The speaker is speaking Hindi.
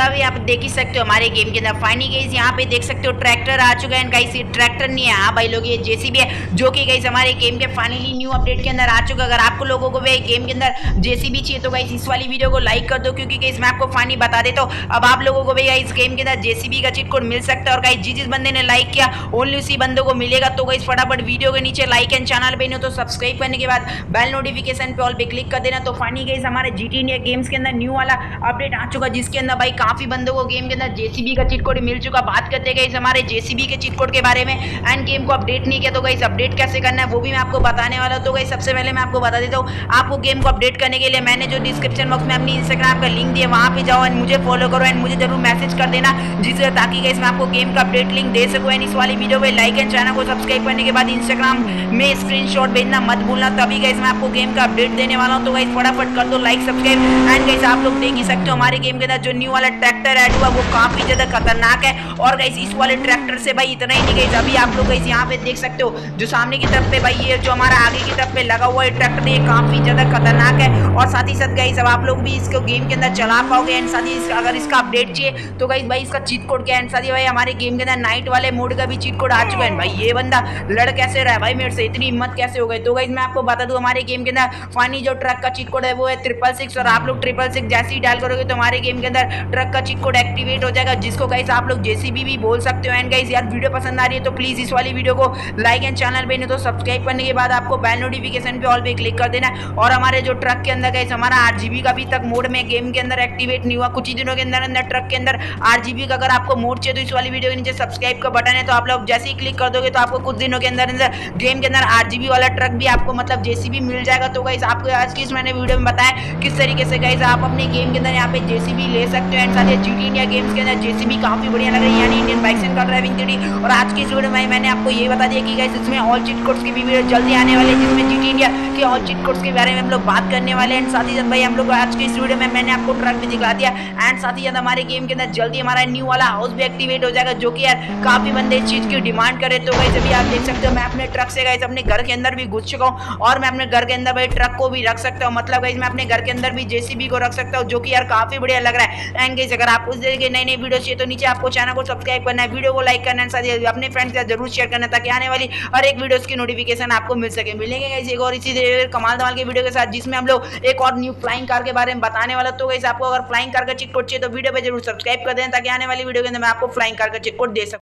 चुका है आप देख ही सकते हो हमारे गेम के अंदर। फाइनली गई यहाँ पे देख सकते हो ट्रैक्टर आ चुका है। गाइस ये ट्रैक्टर नहीं है। हाँ भाई लोग, ये जेसीबी है, जो कि गई हमारे गेम के फाइनली न्यू अपडेट के अंदर आ चुका है। अगर आपको लोगों को भी गेम के अंदर जेसीबी चाहिए तो गाइस इस वाली वीडियो को लाइक कर दो, क्योंकि गाइस मैं आपको फाइनली बता देता हूँ, अब आप लोगों को भी इस गेम के अंदर जेसीबी का चिट कोड मिल सकता है। और गाइस जिस जिस बंदे ने लाइक किया ओनली उसी बंदों को मिलेगा। तो गाइस फटाफट वीडियो के नीचे लाइक एंड चैनल पे नहीं तो सब्सक्राइब करने के बाद बेल नोटिफिकेशन पे ऑल पे क्लिक कर देना। तो फाइनली गाइस हमारे इंडिया गेम्स के अंदर न्यू वाला अपडेट आ चुका जिसके अंदर भाई काफ़ी बंदों को गेम के अंदर। जेसीबी का चिट कोड मिल चुका। बात करते गए हमारे जेसीबी के चिट कोड के बारे में। एंड गेम को अपडेट नहीं किया तो गाइस अपडेट कैसे करना है, वो भी मैं आपको बताने वाला हूँ। तो गाइस सबसे पहले मैं आपको बता देता हूँ, आपको गेम को अपडेट करने के लिए मैंने जो डिस्क्रिप्शन बॉक्स में अपनी इंस्टाग्राम का लिंक दिया, वहाँ पे जाओ एंड मुझे फॉलो करो एंड मुझे ज़रूर मैसेज कर देना, जिससे ताकि गाइस मैं आपको गेम का अपडेट लिंक दे सकूँ। एंड इस वाली वीडियो पे लाइक एंड चैनल को सब्सक्राइब करने के बाद इंस्टाग्राम में स्क्रीनशॉट भेजना मत भूलना, तभी गाइस मैं आपको गेम का अपडेट देने वाला हूँ। तो गई फटाफट कर दो लाइक सब्सक्राइब एंड गाइस आप लोग देख ही सकते हो हमारे गेम के अंदर जो न्यू वाला ट्रैक्टर ऐड हुआ वो काफ़ी ज़्यादा खतरनाक है। और गाइस इस वाले ट्रैक्टर से भाई इतना ही नहीं गाइस अभी आप लोग गाइस यहाँ पे देख सकते हो, जो सामने की तरफ़ पे भाई ये, जो हमारा आगे की तरफ़ पे लगा हुआ है ट्रैक्टर ये काफ़ी ज़्यादा खतरनाक है। और साथ ही साथ अब आप लोग भी इसको गेम के अंदर चला पाओगे। एंड साथ ही अगर इसका अपडेट चाहिए तो गाइस भाई इसका चीट कोड क्या एंड साथ ही भाई हमारे गेम के अंदर नाइट वाले मोड का भी चीट कोड आ चुका है। भाई ये बंदा लड़ कैसे रहा है? भाई मेरे से इतनी हिम्मत कैसे हो गई? तो गाइस मैं आपको बता दूँ, हमारे गेम के अंदर फानी जो ट्रक का चीट कोड है, वो है ट्रिपल सिक्स और आप लोग ट्रिपल सिक्स जैसे ही डायल करोगे तो हमारे गेम के अंदर ट्रक का चीट कोड एक्टिवेट हो जाएगा, जिसको गाइस आप लोग जेसीबी भी बोल सकते हो। एंड गाइस यार वीडियो पसंद आ रही है तो प्लीज़ इस वाली वीडियो को लाइक एंड चैनल पे नहीं तो सब्सक्राइब करने के बाद आपको बेल नोटिफिकेशन पे ऑल पे क्लिक कर देना और हमारे जो ट्रक के अंदर गाइस हमारा आठ का अभी तक मोड में गेम के अंदर एक्टिवेट नहीं हुआ। कुछ ही दिनों के अंदर अंदर ट्रक के अंदर आठ का अगर आपको मोड चाहिए तो इस वाली वीडियो के नीचे सब्सक्राइब का बटन है तो आप लोग जैसे ही क्लिक कर दोगे तो आपको कुछ दिनों के अंदर अंदर गेम के अंदर आठ वाला ट्रक भी आपको मतलब जेसीबी मिल जाएगा। तो गाइस आपको आज की मैंने वीडियो में बताया किस तरीके से गाइस आप अपने गेम के अंदर यहाँ पे जेसीबी ले सकते हो। एंड साथ ही जीटी इंडिया गेम्स के अंदर जेसीबी काफ़ी बढ़िया लग रही है, यानी Indian bikes and driving three और आज की वीडियो में मैंने आपको ये बता दिया कि गाइस इसमें ऑल चीट कोड्स की भी वीडियो जल्दी आने वाले हैं, जिसमें जीटी इंडिया के ऑल चीट कोड्स के बारे में हम लोग बात करने वाले हैं। साथ ही साथ भाई, हम लोग आज की इस वीडियो में मैंने आपको ट्रक भी दिखा दिया। एंड साथ ही साथ हमारे गेम के अंदर जल्दी हमारा न्यू वाला हाउस भी एक्टिवेट हो जाएगा, जो कि यार काफ़ी बंदे इस चीज़ की डिमांड करे तो गाइस अभी आप देख सकते हो, मैं अपने ट्रक से गाइस अपने घर के अंदर भी घुस चुका हूँ। और मैं अपने घर के अंदर भाई ट्रक को भी रख सकता हूँ। मतलब गाइस मैं अपने घर के अंदर भी जेसीबी को रख सकता हूँ, जो कि यार काफ़ी बढ़िया लग रहा है। एंड गाइस अगर आपको नई नई वीडियो चाहिए तो नीचे आपको चैनल को सब्सक्राइब करना है वीडियो को लाइक करना है, साथ अपने फ्रेंड्स के साथ ज़रूर शेयर करना ताकि आने वाली हर एक वीडियो की नोटिफिकेशन आपको मिल सके। मिलेंगे गाइस एक और इसी कमाल धमाल के वीडियो के साथ, जिसमें हम लोग एक और न्यू फ्लाइंग कार के बारे में बताने वाला। तो गाइस आपको अगर फ्लाइंग कार का कोड चाहिए तो वीडियो पर ज़रूर सब्सक्राइब कर दें ताकि आने वाली वीडियो के अंदर मैं आपको फ्लाइंग कार का चिकपोट दे सकूँ।